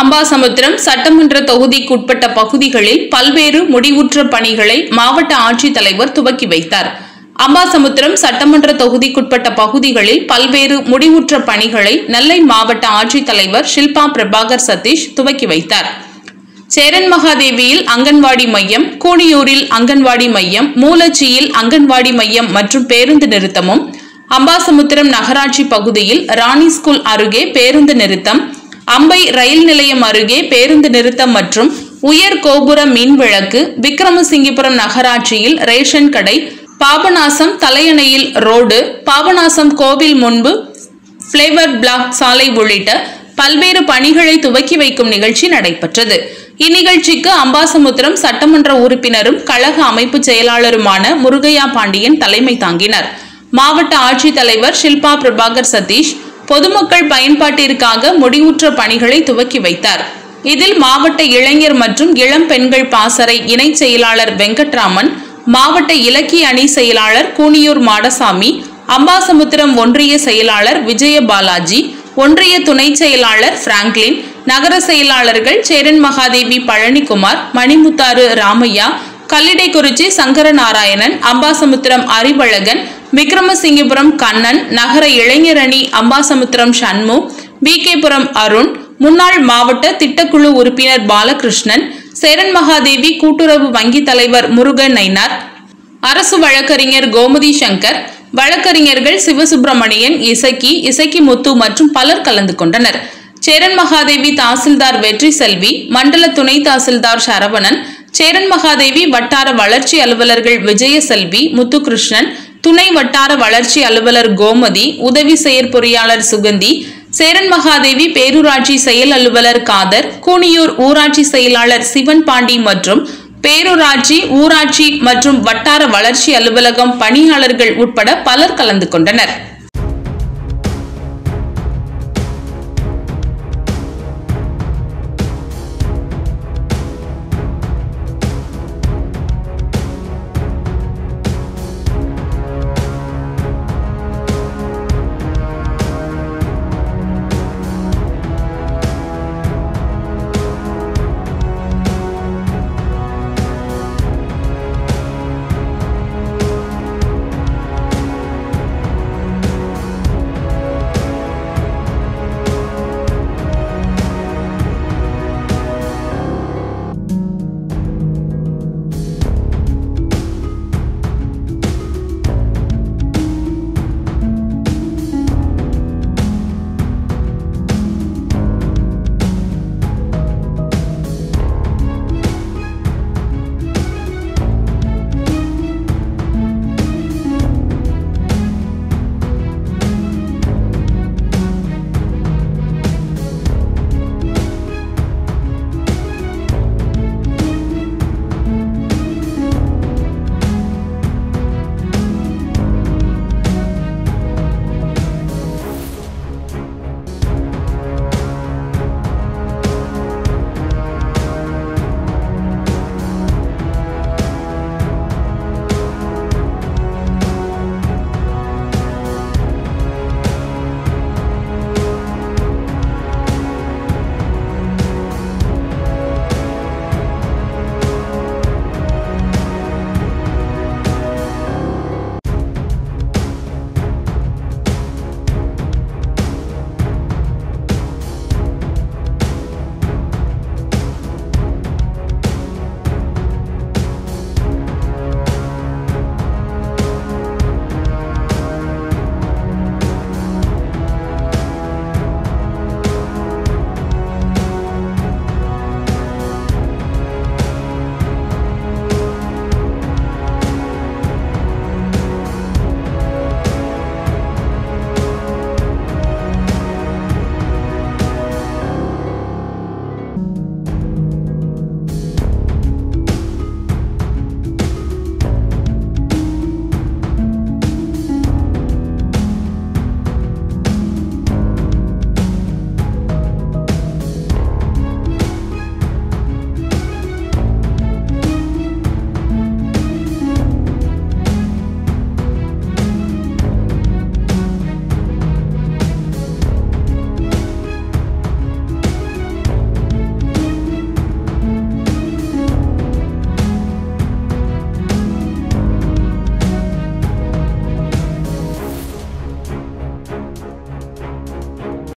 அம்பாசமுத்திரம் சட்டமன்ற தொகுதிக்குட்பட்ட பகுதிகளில் பல்வேறு முடிவுற்ற பணிகளை மாவட்ட ஆட்சித்தலைவர் துவக்கி வைத்தார். அம்பாசமுத்திரம் சட்டமன்ற தொகுதிக்குட்பட்ட பகுதிகளில் பல்வேறு முடிவுற்ற பணிகளை நெல்லை மாவட்ட ஆட்சித்தலைவர் ஷில்பா பிரபாகர் சதீஷ் துவக்கி வைத்தார். சேரன் மகாதேவியில் அங்கன்வாடி மையம் கூனியூரில் அங்கன்வாடி மையம் மூலச்சியில் அங்கன்வாடி மையம் மற்றும் பேருந்து நிறுத்தமும் அம்பாசமுத்திரம் நகராட்சி பகுதியில் ராணி ஸ்கூல் அருகே பேருந்து நிறுத்தம் அம்பை ரயில் நிலையம் அருகே பேருந்து நிறுத்தம் மற்றும் உயர் கோபுர மின் விளக்கு விக்ரமசிங்கிபுரம் நகராட்சியில் ரேஷன் கடை பாபநாசம் தலையணையில் ரோடு பாபநாசம் கோவில் முன்பு பிளேவர் பிளாக் சாலை உள்ளிட்ட பல்வேறு பணிகளை துவக்கி வைக்கும் நிகழ்ச்சி நடைபெற்றது. இந்நிகழ்ச்சிக்கு அம்பாசமுத்திரம் சட்டமன்ற உறுப்பினரும் கழக அமைப்பு செயலாளருமான முருகையா பாண்டியன் தலைமை தாங்கினர். மாவட்ட ஆட்சித்தலைவர் ஷில்பா பிரபாகர் சதீஷ் பொதுமக்கள் பயன்பாட்டிற்காக முடிவுற்ற பணிகளை துவக்கி வைத்தார். இதில் மாவட்ட இளைஞர் மற்றும் இளம் பெண்கள் பாசறை இணை செயலாளர் வெங்கட்ராமன் மாவட்ட இலக்கிய அணி செயலாளர் கூனியூர் மாடசாமி அம்பாசமுத்திரம் ஒன்றிய செயலாளர் விஜய பாலாஜி ஒன்றிய துணை செயலாளர் பிராங்க்லின் நகர செயலாளர்கள் சேரன் மகாதேவி பழனிக்குமார் மணிமுத்தாறு ராமையா கல்லிடைக்குறிச்சி சங்கரநாராயணன் அம்பாசமுத்திரம் அறிவழகன் விக்ரமசிங்கபுரம் கண்ணன் நகர இளைஞரணி அம்பாசமுத்திரம் சண்மு பிகேபுரம் அருண் முன்னாள் மாவட்ட திட்டக்குழு உறுப்பினர் பாலகிருஷ்ணன் சேரன் மகாதேவி கூட்டுறவு வங்கி தலைவர் முருகன் நைனார் அரசு வழக்கறிஞர் கோமதி சங்கர் வழக்கறிஞர்கள் சிவசுப்பிரமணியன் இசக்கி இசக்கி முத்து மற்றும் பலர் கலந்து கொண்டனர். சேரன் மகாதேவி தாசில்தார் வெற்றி செல்வி மண்டல துணை தாசில்தார் சரவணன் சேரன் மகாதேவி வட்டார வளர்ச்சி அலுவலர்கள் விஜயசெல்வி முத்துகிருஷ்ணன் துணை வட்டார வளர்ச்சி அலுவலர் கோமதி உதவி செயற்பொறியாளர் சுகந்தி சேரன் மகாதேவி பேரூராட்சி செயல் அலுவலர் காதர் கூனியூர் ஊராட்சி செயலாளர் சிவன் பாண்டி மற்றும் பேரூராட்சி ஊராட்சி மற்றும் வட்டார வளர்ச்சி அலுவலகம் பணியாளர்கள் உட்பட பலர் கலந்து கொண்டனர்.